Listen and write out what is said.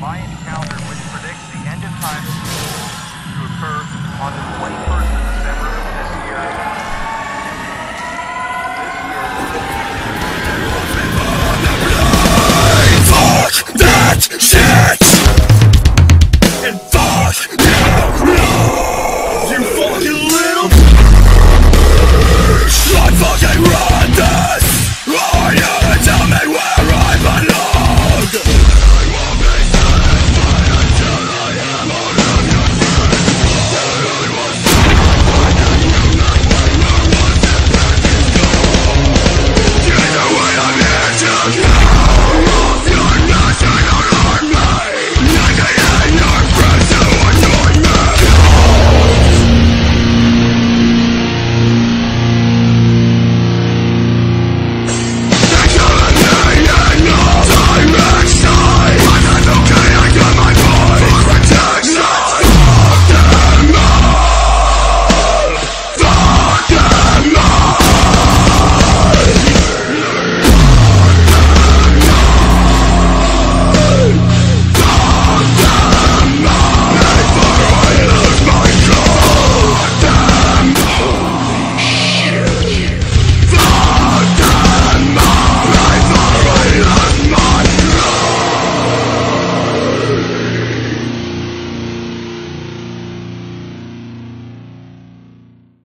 my encounter which predicts the end of time to occur on the 20th.